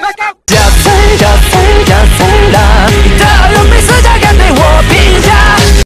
Let's go.